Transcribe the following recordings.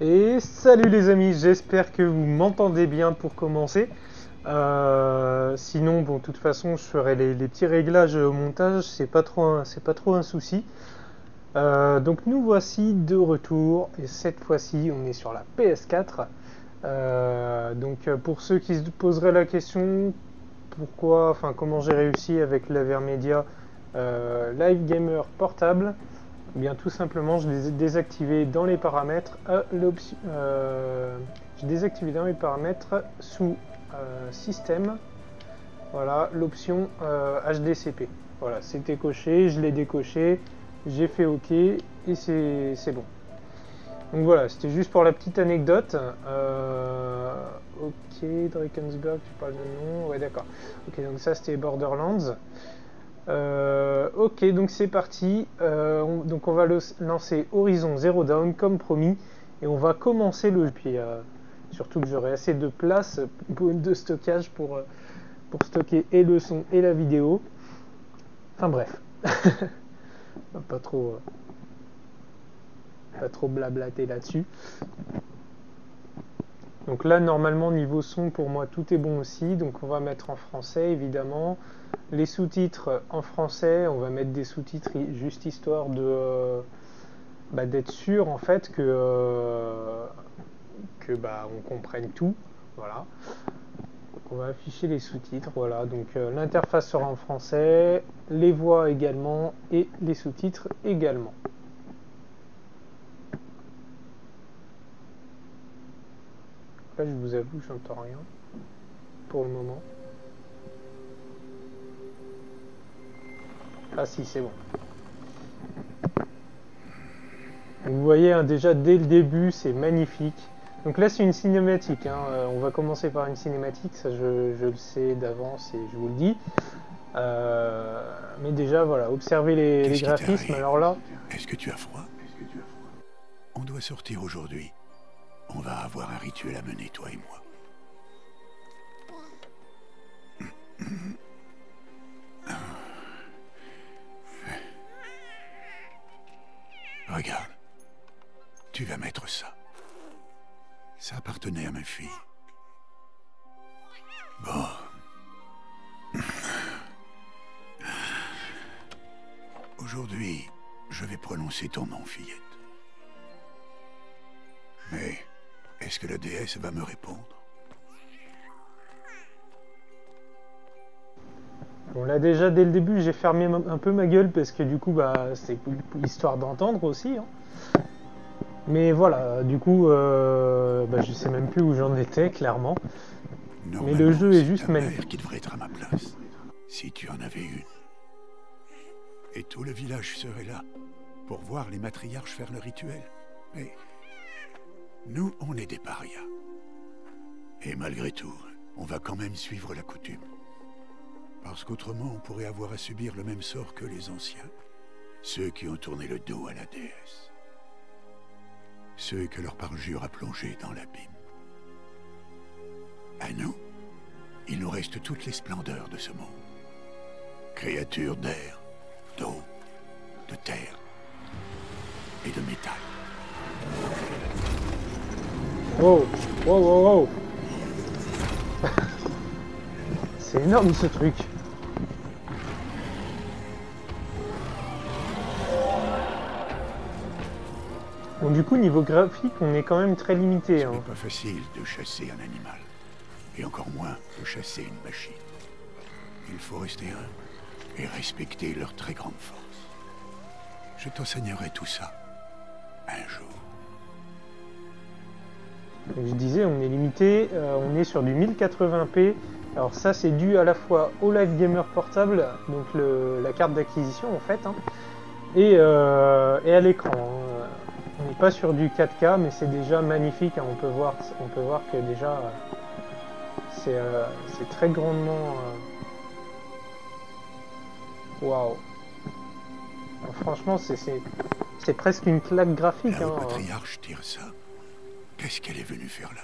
Et salut les amis, j'espère que vous m'entendez bien pour commencer. Euh, sinon, bon, de toute façon, je ferai les, petits réglages au montage, c'est pas trop, pas trop un souci. Euh, donc nous voici de retour et cette fois-ci, on est sur la PS4. Euh, donc pour ceux qui se poseraient la question, pourquoi, enfin comment j'ai réussi avec la Vermedia euh, Live Gamer portable, eh bien tout simplement je les ai désactivés dans les paramètres à l'option euh, j'ai désactivé dans les paramètres sous euh, système. Voilà l'option euh, HDCP voilà c'était coché je l'ai décoché j'ai fait ok et c'est bon. Donc voilà c'était juste pour la petite anecdote. Euh, ok Drakensberg tu parles de nom? Ouais d'accord. Ok donc ça c'était Borderlands euh, ok, donc c'est parti. Euh, on- donc on va lancer Horizon Zero Dawn comme promis et on va commencer le. Puis euh, surtout que j'aurai assez de place de stockage pour, pour stocker et le son et la vidéo. Enfin bref, pas trop pas trop blablater là-dessus. Donc là normalement niveau son pour moi tout est bon aussi. Donc on va mettre en français évidemment les sous-titres en français, on va mettre des sous-titres juste histoire de euh, bah, d'être sûr en fait que euh, que bah on comprenne tout. Voilà. On va afficher les sous-titres. Voilà. Donc euh, l'interface sera en français, les voix également et les sous-titres également. Là, je vous avoue, j'entends rien pour le moment. Ah si, c'est bon. Vous voyez, hein, déjà dès le début, c'est magnifique. Donc là, c'est une cinématique. hein, euh, On va commencer par une cinématique, ça je, je le sais d'avance et je vous le dis. Euh, mais déjà, voilà, observez les, les graphismes. Alors là, Est-ce que tu as froid? On doit sortir aujourd'hui. On va avoir un rituel à mener, toi et moi. Regarde. Tu vas mettre ça. Ça appartenait à ma fille. Bon. Aujourd'hui, je vais prononcer ton nom, fillette. Mais est-ce que la déesse va me répondre? Bon, là déjà dès le début j'ai fermé un peu ma gueule parce que du coup bah c'est histoire d'entendre aussi. hein. Mais voilà, du coup euh, bah, je sais même plus où j'en étais clairement. Normalement, jeu est juste magnifique. qui devrait être à ma place, si tu en avais une. Et tout le village serait là pour voir les matriarches faire le rituel. Mais nous, on est des parias. Et malgré tout, on va quand même suivre la coutume. Parce qu'autrement, on pourrait avoir à subir le même sort que les anciens. Ceux qui ont tourné le dos à la déesse. Ceux que leur parjure a plongé dans l'abîme. À nous, il nous reste toutes les splendeurs de ce monde. Créatures d'air, d'eau, de terre et de métal. Wow, wow, wow, wow. C'est énorme ce truc. Bon du coup niveau graphique on est quand même très limité. Ce hein. n'est pas facile de chasser un animal. Et encore moins de chasser une machine. Il faut rester humble et respecter leur très grande force. Je t'enseignerai tout ça un jour. Donc, je disais, on est limité, euh, on est sur du 1080p. Alors ça, c'est dû à la fois au Live Gamer portable, donc le- la carte d'acquisition en fait, hein, et, euh, et à l'écran. hein. On n'est pas sur du 4K, mais c'est déjà magnifique. hein. On peut voir, on peut voir que déjà, euh, c'est euh, très grandement. euh, Waouh. Franchement, c'est presque une claque graphique. La hein. patriarche tire ça. Qu'est-ce qu'elle est venue faire là?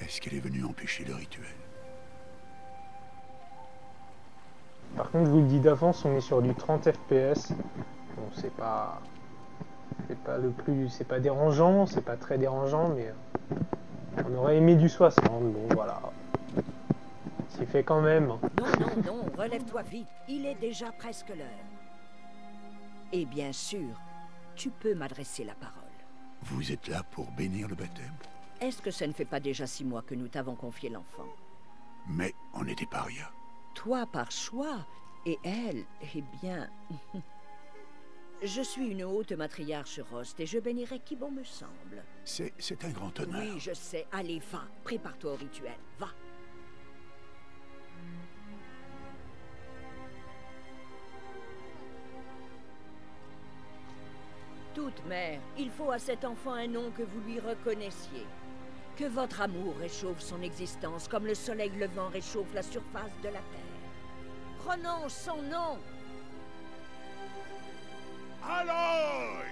Est-ce qu'elle est venue empêcher le rituel? Par contre, je vous le dis d'avance, on est sur du 30 FPS. Bon, c'est pas. C'est pas le plus, c'est pas dérangeant, c'est pas très dérangeant, mais euh, on aurait aimé du 60. Bon, voilà. C'est fait quand même. Non, non, non, relève-toi vite. Il est déjà presque l'heure. Et bien sûr, tu peux m'adresser la parole. Vous êtes là pour bénir le baptême Est-ce que ça ne fait pas déjà six mois que nous t'avons confié l'enfant Mais on est des parias. Toi par choix, et elle, eh bien... je suis une haute matriarche Rost et je bénirai qui bon me semble. C'est c'est un grand honneur. Oui, je sais. Allez, va. Prépare-toi au rituel. Va. Toute mère, il faut à cet enfant un nom que vous lui reconnaissiez. Que votre amour réchauffe son existence comme le soleil levant réchauffe la surface de la terre. Prononce son nom. Aloy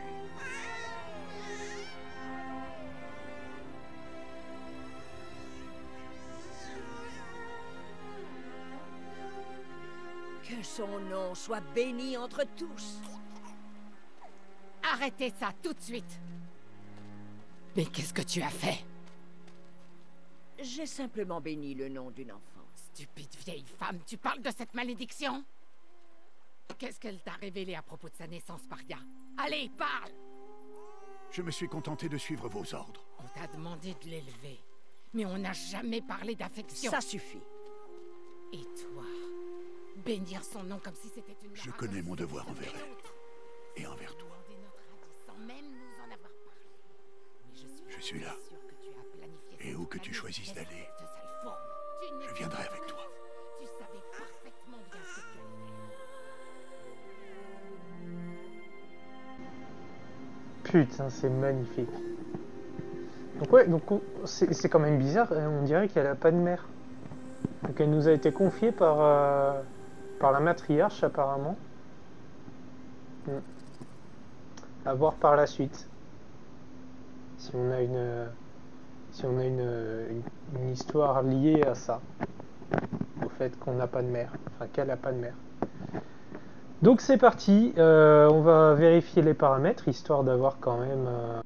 Que son nom soit béni entre tous. Arrêtez ça tout de suite Mais qu'est-ce que tu as fait? J'ai simplement béni le nom d'une enfant. Stupide vieille femme, tu parles de cette malédiction? Qu'est-ce qu'elle t'a révélé à propos de sa naissance, Paria Allez, parle Je me suis contenté de suivre vos ordres. On t'a demandé de l'élever, mais on n'a jamais parlé d'affection. Ça suffit. Et toi Bénir son nom comme si c'était une... Je connais mon devoir envers elle. Et envers toi. Même nous en avoir parlé. Mais je suis, Je suis là. sûre que tu as planifié Et où que tu choisisses d'aller, Je viendrai avec toi. Tu savais parfaitement bien ce que tu allais faire. Putain, c'est magnifique. Donc ouais, donc on- c'est quand même bizarre. hein, On dirait qu'elle a pas de mère. Donc elle nous a été confiée par euh, par la matriarche apparemment. Hmm. À voir par la suite. Si on a une si on a une, une, histoire liée à ça, au fait qu'on n'a pas de mère, enfin qu'elle n'a pas de mère. Donc c'est parti, euh, on va vérifier les paramètres histoire d'avoir quand même. euh,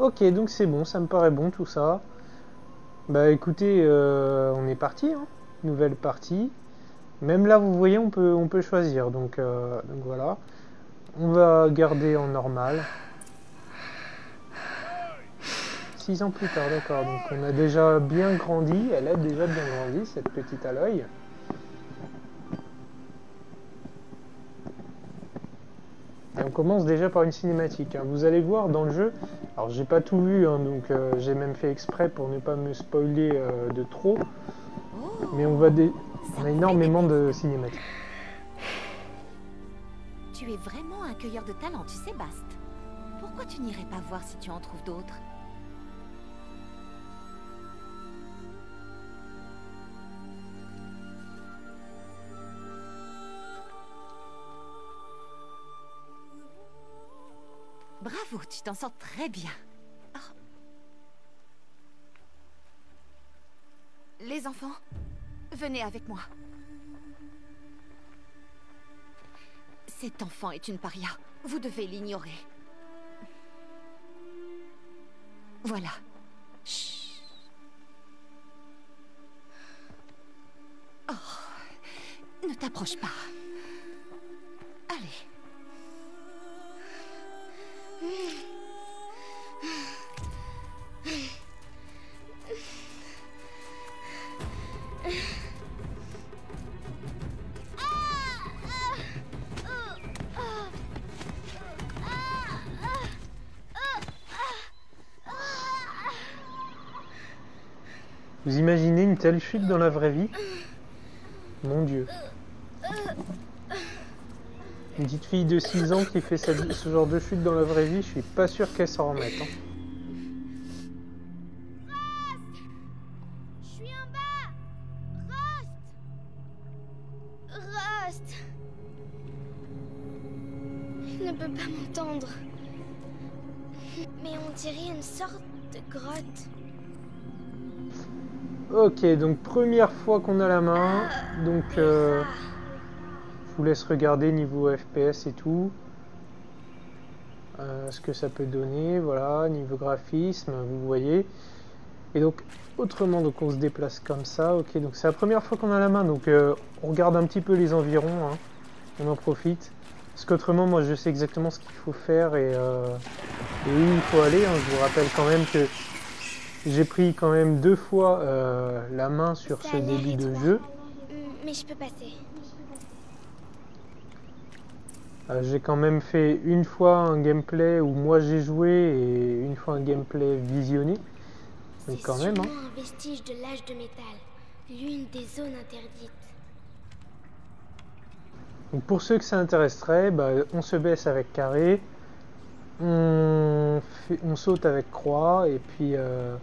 Ok, donc c'est bon, ça me paraît bon tout ça. Bah écoutez, euh, on est parti, hein. nouvelle partie. Même là, vous voyez, on peut, on peut choisir. Donc, euh, donc voilà. On va garder en normal. Six ans plus tard, d'accord. Donc on a déjà bien grandi. Elle a déjà bien grandi, cette petite Aloy. Et commence déjà par une cinématique. hein. Vous allez voir dans le jeu, alors j'ai pas tout vu, hein, donc euh, j'ai même fait exprès pour ne pas me spoiler euh, de trop, mais on va dé- on a énormément de cinématiques. tu es vraiment un cueilleur de talent, tu sais, Bast. Pourquoi tu n'irais pas voir si tu en trouves d'autres? Bravo, tu t'en sors très bien. Oh. Les enfants, venez avec moi. Cet enfant est une paria. Vous devez l'ignorer. Voilà. Chut. Oh, ne t'approche pas. Telle chute dans la vraie vie Mon dieu. Une petite fille de 6 ans qui fait ce genre de chute dans la vraie vie, je suis pas sûr qu'elle s'en remette. hein. Ok, donc première fois qu'on a la main. Donc euh, je vous laisse regarder niveau FPS et tout. Euh, ce que ça peut donner, voilà, niveau graphisme, vous voyez. Et donc autrement, donc on se déplace comme ça, ok, donc c'est la première fois qu'on a la main, donc euh, on regarde un petit peu les environs, hein. on en profite. Parce qu'autrement, moi je sais exactement ce qu'il faut faire et, euh, où il faut aller. hein. Je vous rappelle quand même que j'ai pris quand même deux fois euh, la main sur ce début de jeu. Mais je peux passer. Euh, j'ai quand même fait une fois un gameplay où moi j'ai joué et une fois un gameplay visionné. Donc C'est quand même, hein. un vestige de l'âge de métal. L'une des zones interdites. Donc pour ceux que ça intéresserait, bah, on se baisse avec carré, on, saute avec croix et puis euh,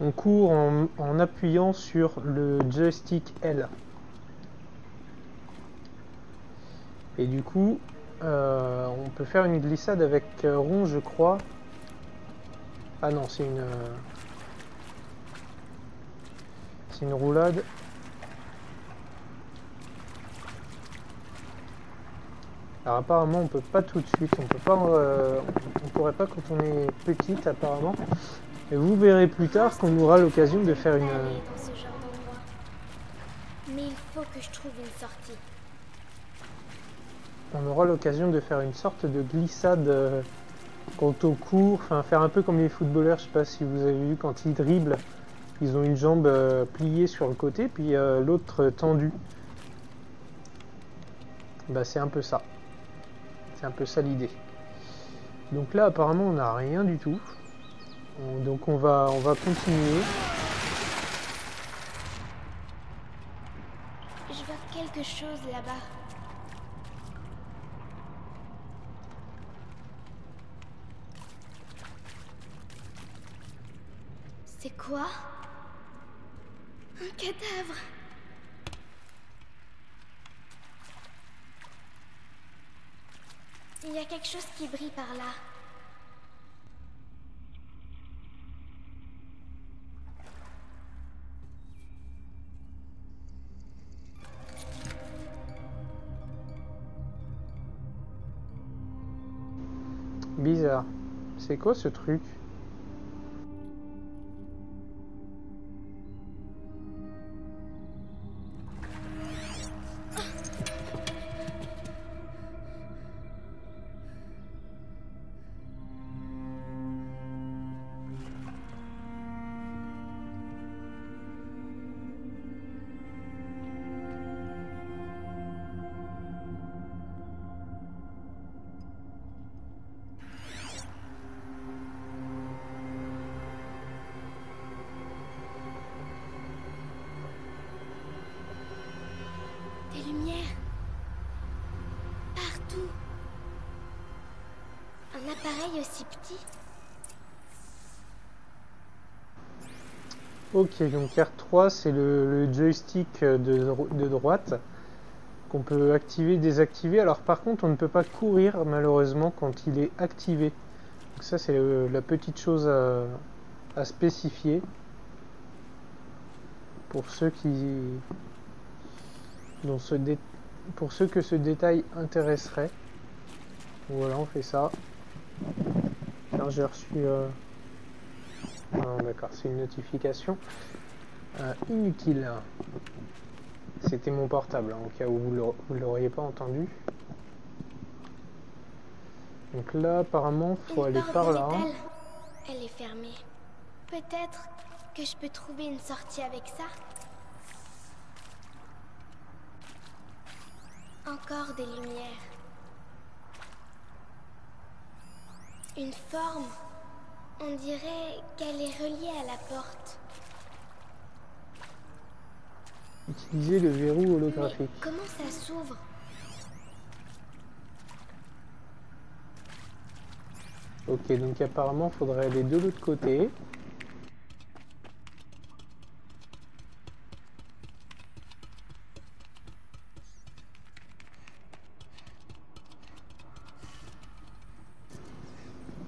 on court en, appuyant sur le joystick L. Et du coup, euh, on peut faire une glissade avec euh, rond, je crois. Ah non, c'est une, c'est une roulade. Alors apparemment on peut pas tout de suite, on peut pas, euh, on pourrait pas quand on est petite apparemment. Et vous verrez plus tard qu'on aura l'occasion de faire une. Euh. Mais il faut que je trouve une sortie. on aura l'occasion de faire une sorte de glissade euh, quand on court, enfin faire un peu comme les footballeurs, je sais pas si vous avez vu quand ils dribblent, ils ont une jambe pliée sur le côté puis l'autre tendue. Bah c'est un peu ça. C'est un peu ça l'idée. Donc là apparemment on n'a rien du tout. On- donc on va on va continuer. Je vois quelque chose là-bas. C'est quoi Un cadavre Il y a quelque chose qui brille par là. Bizarre. C'est quoi ce truc? Donc R3 c'est le, joystick de, de droite qu'on peut activer, désactiver. Alors par contre on ne peut pas courir malheureusement quand il est activé. Donc ça c'est la petite chose à, spécifier pour ceux qui dont ce dé- pour ceux que ce détail intéresserait. Voilà on fait ça. J'ai reçu ah d'accord, c'est une notification euh, inutile. C'était mon portable, hein, au cas où vous vous l'auriez pas entendu. Donc là, apparemment, faut aller par là. métal. Elle est fermée. Peut-être que je peux trouver une sortie avec ça. Encore des lumières. Une forme. On dirait qu'elle est reliée à la porte. Utiliser le verrou Mais holographique. comment ça s'ouvre? Ok, donc apparemment, faudrait aller de l'autre côté.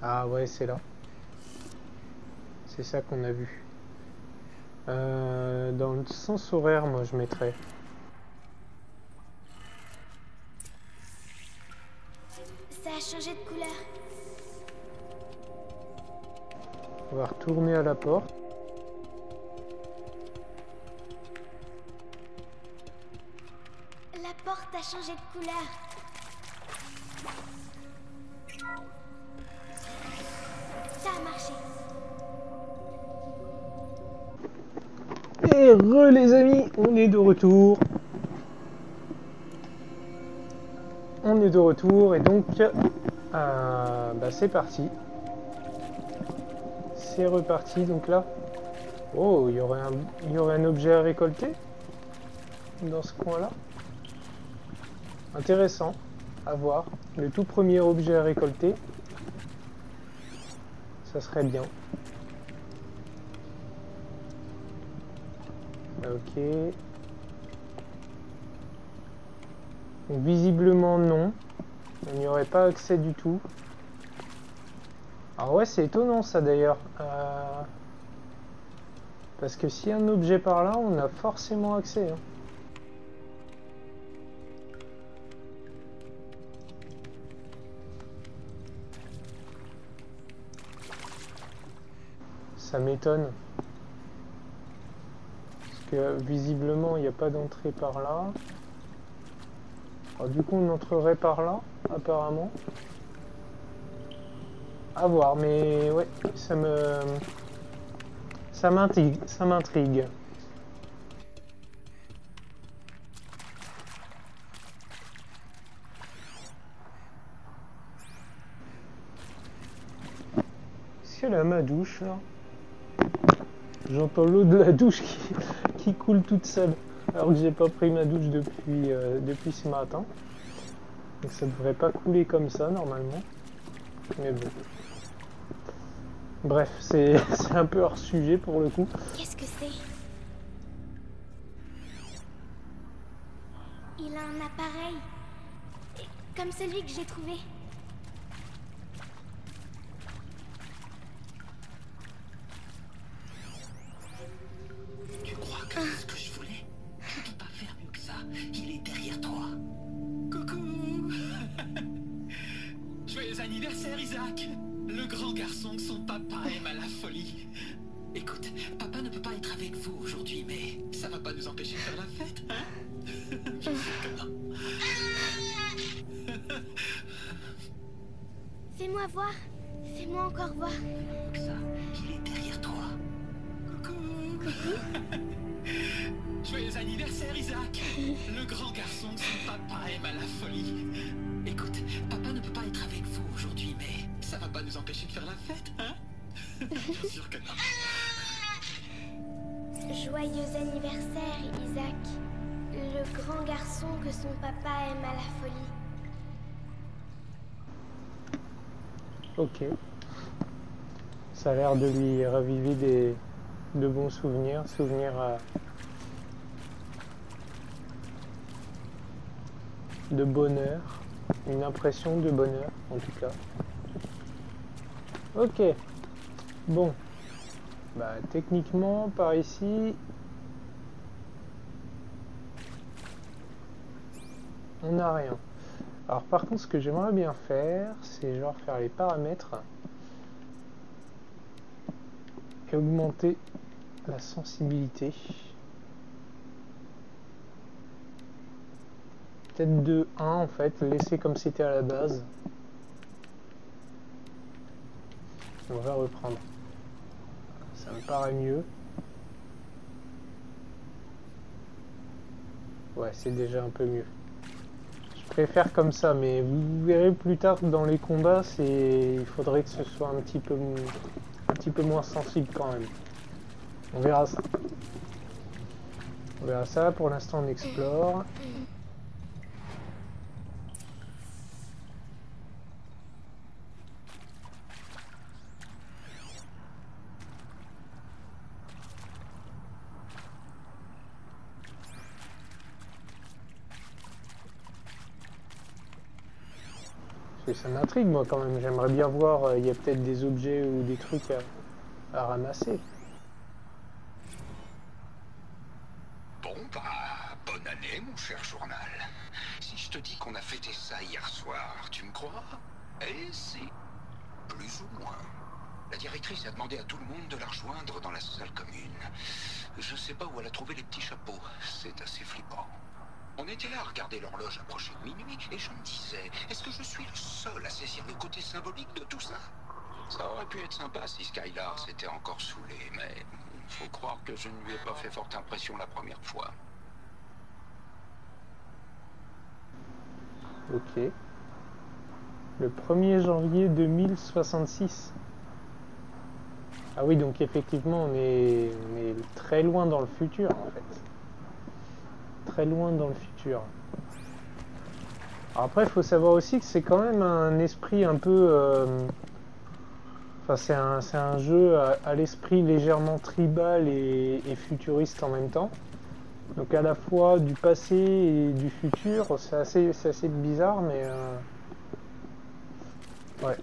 Ah ouais, c'est là. C'est ça qu'on a vu. Euh, dans le sens horaire, moi, je mettrais. Ça a changé de couleur. On va retourner à la porte. La porte a changé de couleur. On est de retour. On est de retour et donc euh, bah, c'est parti. C'est reparti donc là. Oh, il y aurait un, il y aurait un objet à récolter dans ce coin-là. Intéressant à voir. Le tout premier objet à récolter. Ça serait bien. Ok. Visiblement non. On n'y aurait pas accès du tout. Alors ouais, c'est étonnant ça d'ailleurs. Euh, Parce que a un objet par là, on a forcément accès. hein. Ça m'étonne. Visiblement, il n'y a pas d'entrée par là. Du coup, on entrerait par là, apparemment. À voir, mais ouais, ça me. Ça m'intrigue. Ça m'intrigue. Est-ce qu'elle a ma douche là? J'entends l'eau de la douche qui, coule toute seule. Alors que j'ai pas pris ma douche depuis, euh, depuis ce matin. Donc ça devrait pas couler comme ça normalement. Mais bon. Bref, c'est un peu hors sujet pour le coup. Qu'est-ce que c'est? Il a un appareil. Comme celui que j'ai trouvé. Anniversaire, Isaac Le grand garçon que son papa aime à la folie. Écoute, papa ne peut pas être avec vous aujourd'hui, mais ça va pas nous empêcher de faire la fête, hein? Je sais que non. Fais-moi voir. Fais-moi encore voir. Ça, il est derrière toi. Coucou Joyeux anniversaire, Isaac Le grand garçon que son papa aime à la folie. Écoute, papa ne peut pas être avec vous aujourd'hui, mais ça va pas nous empêcher de faire la fête, hein? Bien sûr que non. Joyeux anniversaire, Isaac. Le grand garçon que son papa aime à la folie. Ok. Ça a l'air de lui raviver des, de bons souvenirs. Souvenirs à- de bonheur. Une impression de bonheur, en tout cas. Ok. Bon. Bah, techniquement, par ici... On n'a rien. Alors par contre, ce que j'aimerais bien faire, c'est genre faire les paramètres et augmenter la sensibilité. Peut-être de 1 en fait, laisser comme c'était à la base. On va reprendre. Ça me paraît mieux. Ouais, c'est déjà un peu mieux. Je préfère comme ça, mais vous verrez plus tard dans les combats, c'est il faudrait que ce soit un petit peu un petit peu moins sensible quand même. On verra ça. On verra ça. Pour l'instant, on explore. Ça m'intrigue moi quand même, j'aimerais bien voir, euh, il y a peut-être des objets ou des trucs à, ramasser. Bon, bah, bonne année, mon cher journal. Si je te dis qu'on a fêté ça hier soir, tu me crois? Eh si, plus ou moins. La directrice a demandé à tout le monde de la rejoindre dans la salle commune. Je sais pas où elle a trouvé les petits chapeaux, c'est assez flippant. On était là à regarder l'horloge approcher minuit et je me disais, est-ce que je suis le seul à saisir le côté symbolique de tout ça Ça aurait pu être sympa si Skylar s'était encore saoulé, mais faut croire que je ne lui ai pas fait forte impression la première fois. Ok. Le 1er janvier 2066. Ah oui, donc effectivement, on très loin dans le futur en fait très loin dans le futur. Après, il faut savoir aussi que c'est quand même un esprit un peu... euh, Enfin, c'est un, un jeu à, l'esprit légèrement tribal et, futuriste en même temps. Donc à la fois du passé et du futur, c'est assez, assez bizarre, mais... euh, Ouais.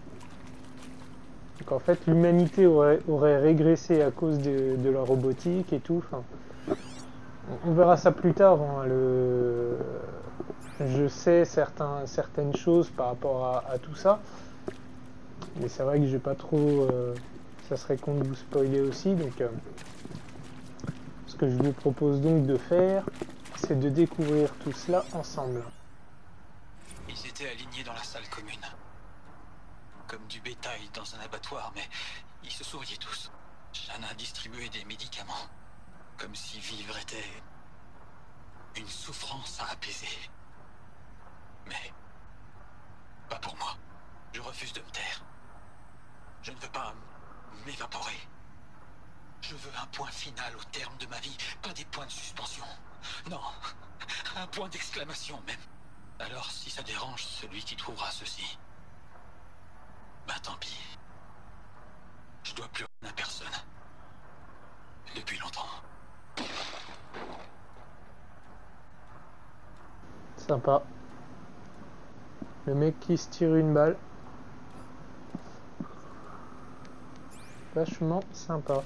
Donc en fait, l'humanité aurait, aurait régressé à cause de, de la robotique et tout. Enfin, on verra ça plus tard. hein, le... Je sais certains, certaines choses par rapport à, tout ça. Mais c'est vrai que j'ai pas trop. euh, Ça serait con de vous spoiler aussi. Donc, euh, ce que je vous propose donc de faire, c'est de découvrir tout cela ensemble. Ils étaient alignés dans la salle commune. Comme du bétail dans un abattoir, mais ils se souriaient tous. Shanna distribuait des médicaments. Comme si vivre était une souffrance à apaiser. Mais pas pour moi. Je refuse de me taire. Je ne veux pas m'évaporer. Je veux un point final au terme de ma vie, pas des points de suspension. Non, un point d'exclamation même. Alors si ça dérange celui qui trouvera ceci, bah tant pis. Je dois plus rien à personne. Depuis longtemps. Sympa. Le mec qui se tire une balle. Vachement sympa.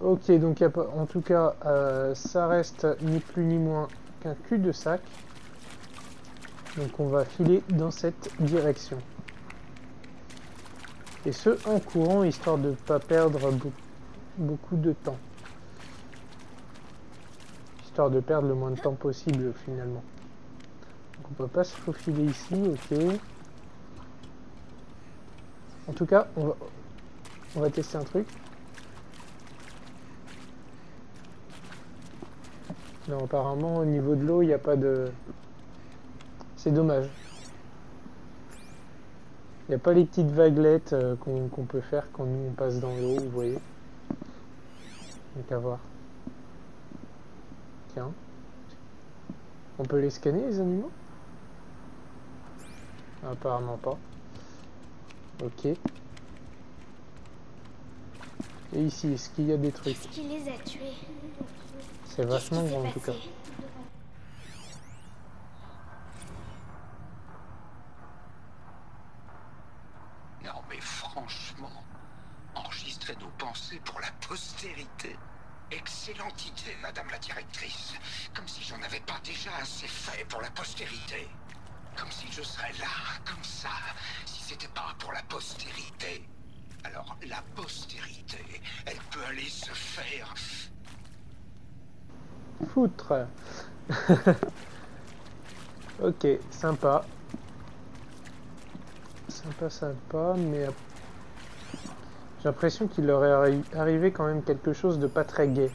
Ok, donc en tout cas, euh, ça reste ni plus ni moins qu'un cul de sac. Donc on va filer dans cette direction. Et ce en courant, histoire de ne pas perdre beau- beaucoup de temps. Histoire de perdre le moins de temps possible finalement. Donc on peut pas se faufiler ici, ok. En tout cas, on va, tester un truc. Non, apparemment au niveau de l'eau, il n'y a pas de... C'est dommage. Il n'y a pas les petites vaguelettes euh, qu'on qu'on peut faire quand nous on passe dans l'eau, vous voyez. Donc à voir. Tiens. On peut les scanner les animaux? Apparemment pas. Ok. Et ici, est-ce qu'il y a des trucs Qu'est-ce qui les a tués C'est Qu'est-ce qui vachement grand en tout cas. Non mais franchement, enregistrer nos pensées pour la postérité. Excellente idée, madame la directrice. Comme si j'en avais pas déjà assez fait pour la postérité. Comme si je serais là, comme ça, si c'était pas pour la postérité. Alors, la postérité, elle peut aller se faire Foutre Ok, sympa. Sympa, sympa, mais... J'ai l'impression qu'il leur est arri- arrivé quand même quelque chose de pas très gai.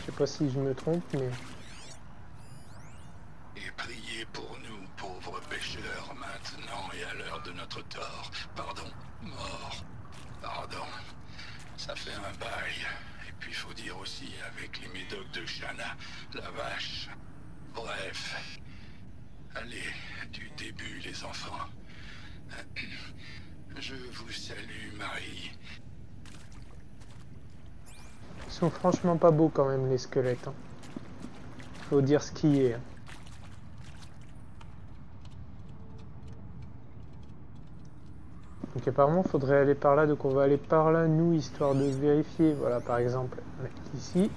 Je sais pas si je me trompe, mais... Et priez pour nous, pauvres pécheurs, maintenant et à l'heure de notre tort. Pardon, mort. Pardon. Ça fait un bail. Et Puis faut dire avec les médocs de Shana, la vache. Bref. Allez, du début, les enfants. Je vous salue, Marie. Ils sont franchement pas beaux quand même, les squelettes. hein. Faut dire ce qui est. hein. Donc apparemment, faudrait aller par là. Donc on va aller par là, nous, histoire de vérifier. Voilà, par exemple, ici.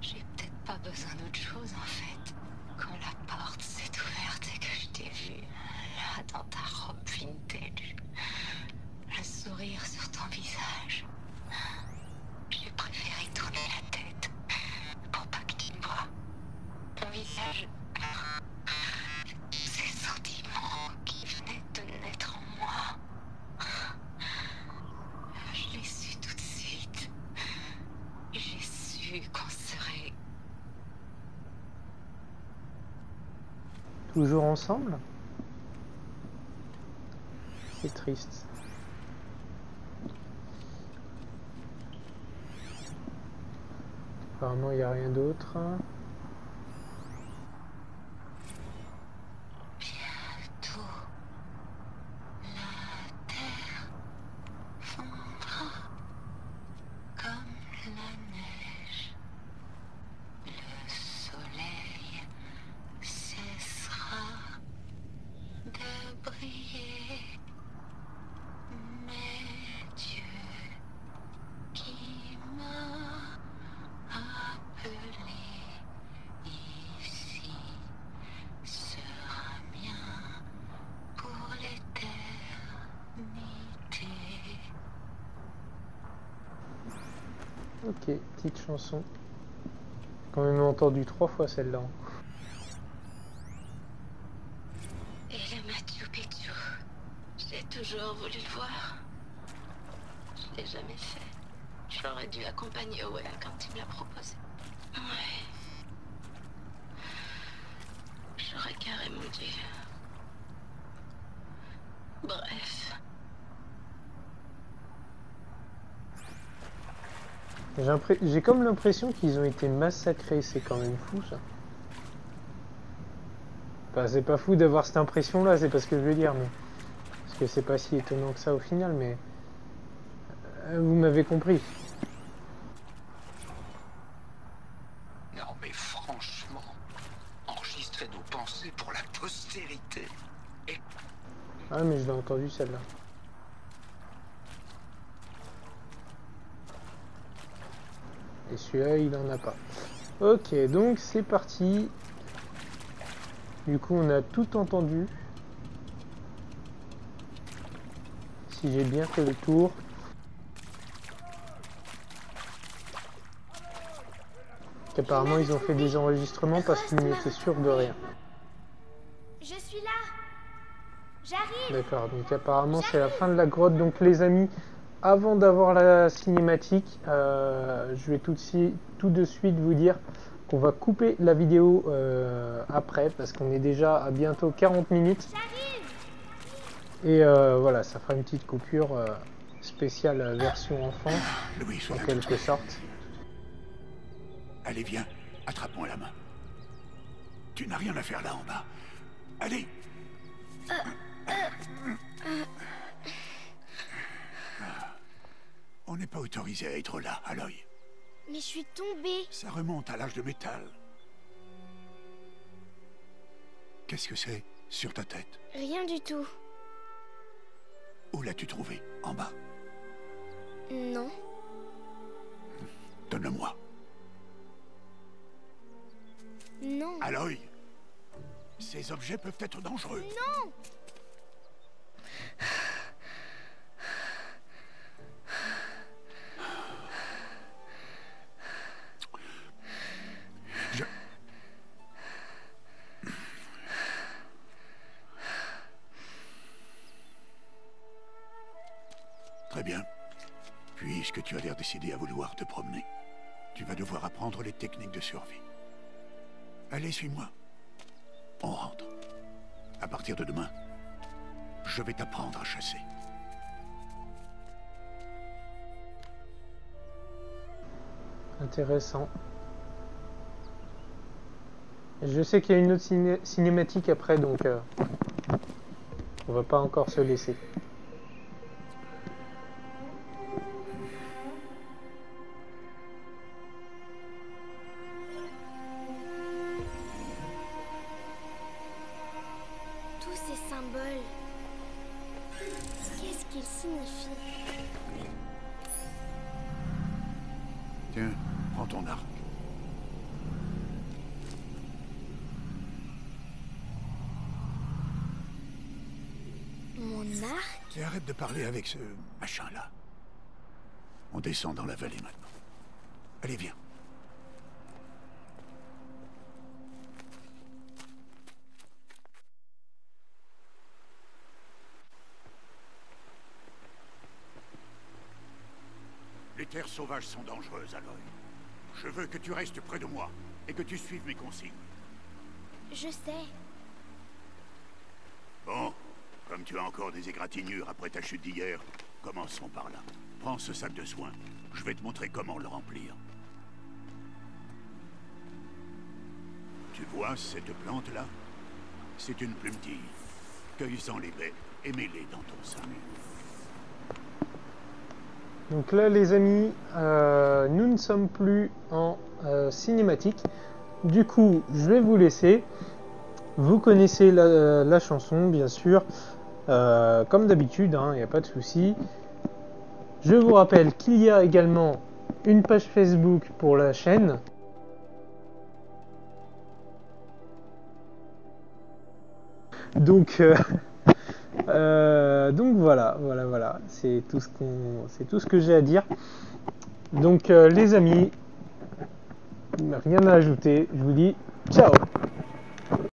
J'ai peut-être pas besoin d'autre chose en fait. Quand la porte s'est ouverte et que je t'ai vu là dans ta robe vintage, le sourire sur ton visage, j'ai préféré tourner la tête pour pas que tu me vois. Ton visage, ces sentiments qui venaient de naître en moi. Je l'ai su tout de suite. J'ai su qu'on serait Toujours ensemble C'est triste. Apparemment, il n'y a rien d'autre. bientôt. La terre fondra comme la neige. Le soleil cessera de briller. Mais Dieu qui m'a appelé ici sera mien pour l'éternité. Ok, petite chanson. Quand même trois fois celle-là. Et le Machu Picchu, j'ai toujours voulu le voir. Je l'ai jamais fait. J'aurais dû accompagner Owen quand il me l'a proposé. Ouais. J'aurais carrément dû. Bref. J'ai comme l'impression qu'ils ont été massacrés, c'est quand même fou ça. Enfin, c'est pas fou d'avoir cette impression là, c'est pas ce que je veux dire, mais. Parce que c'est pas si étonnant que ça au final, mais. Euh, Vous m'avez compris. Non, mais franchement, enregistrer nos pensées pour la postérité. Ah, mais je l'ai entendu celle-là. Celui-là, il en a pas. Ok, donc c'est parti. Du coup, on a tout entendu. Si j'ai bien fait le tour. Apparemment, ils ont fait des enregistrements parce qu'ils n'étaient sûrs de rien. Je suis là. J'arrive. D'accord, donc apparemment c'est la fin de la grotte. Donc les amis, avant d'avoir la cinématique, euh, je vais tout de, suite, tout de suite vous dire qu'on va couper la vidéo euh, après parce qu'on est déjà à bientôt 40 minutes. Et euh, voilà, ça fera une petite coupure euh, spéciale version enfant Louis, en quelque sorte. Allez, viens, attrape-moi la main. Tu n'as rien à faire là en bas. Allez On n'est pas autorisé à être là, Aloy. Mais je suis tombée. Ça remonte à l'âge de métal. Qu'est-ce que c'est sur ta tête? Rien du tout. Où l'as-tu trouvé En bas? Non. Donne-le-moi. Non. Aloy Ces objets peuvent être dangereux. Non. Je sais qu'il y a une autre ciné- cinématique après, donc euh, on va pas encore se laisser. Parler avec ce machin-là. On descend dans la vallée maintenant. Allez, viens. Les terres sauvages sont dangereuses, Aloy. Je veux que tu restes près de moi et que tu suives mes consignes. Je sais. Bon, comme tu as encore des égratignures après ta chute d'hier, commençons par là. Prends ce sac de soins. Je vais te montrer comment le remplir. Tu vois cette plante-là? C'est une plumetille. Cueille-en les baies et mets-les dans ton sac. Donc là, les amis, euh, nous ne sommes plus en euh, cinématique. Du coup, je vais vous laisser. Vous connaissez la, la chanson, bien sûr. Euh, comme d'habitude, il n'y a pas de souci. Je vous rappelle qu'il y a également une page Facebook pour la chaîne. Donc, euh, euh, donc voilà, voilà, voilà, c'est tout ce qu'on, c'est tout ce que j'ai à dire. Donc les amis, rien à ajouter. Je vous dis ciao.